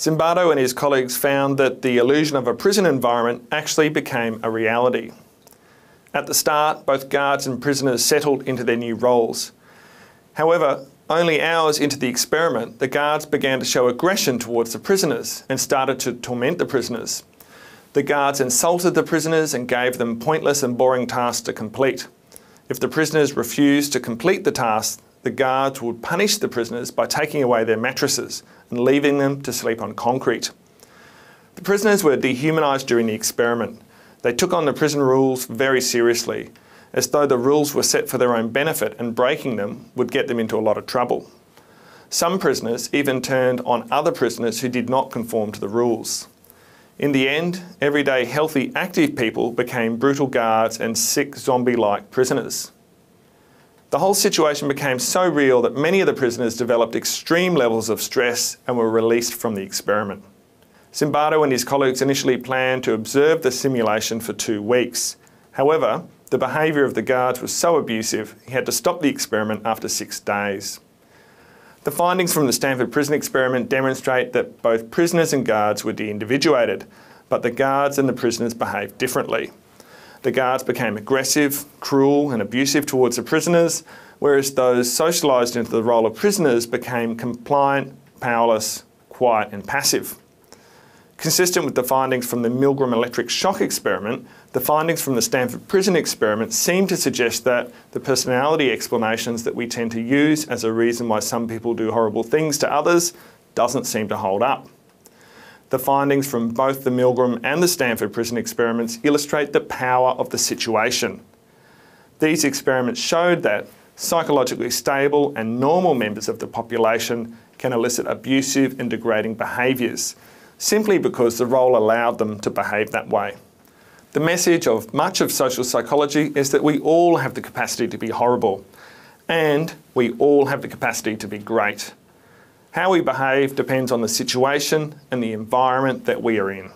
Zimbardo and his colleagues found that the illusion of a prison environment actually became a reality. At the start, both guards and prisoners settled into their new roles. However, only hours into the experiment, the guards began to show aggression towards the prisoners and started to torment the prisoners. The guards insulted the prisoners and gave them pointless and boring tasks to complete. If the prisoners refused to complete the task, the guards would punish the prisoners by taking away their mattresses and leaving them to sleep on concrete. The prisoners were dehumanised during the experiment. They took on the prison rules very seriously, as though the rules were set for their own benefit and breaking them would get them into a lot of trouble. Some prisoners even turned on other prisoners who did not conform to the rules. In the end, everyday healthy active people became brutal guards and sick zombie-like prisoners. The whole situation became so real that many of the prisoners developed extreme levels of stress and were released from the experiment. Zimbardo and his colleagues initially planned to observe the simulation for two weeks. However, the behaviour of the guards was so abusive, he had to stop the experiment after six days. The findings from the Stanford prison experiment demonstrate that both prisoners and guards were de-individuated, but the guards and the prisoners behaved differently. The guards became aggressive, cruel and abusive towards the prisoners, whereas those socialised into the role of prisoners became compliant, powerless, quiet and passive. Consistent with the findings from the Milgram electric shock experiment, the findings from the Stanford prison experiment seem to suggest that the personality explanations that we tend to use as a reason why some people do horrible things to others doesn't seem to hold up. The findings from both the Milgram and the Stanford prison experiments illustrate the power of the situation. These experiments showed that psychologically stable and normal members of the population can elicit abusive and degrading behaviours, simply because the role allowed them to behave that way. The message of much of social psychology is that we all have the capacity to be horrible, and we all have the capacity to be great. How we behave depends on the situation and the environment that we are in.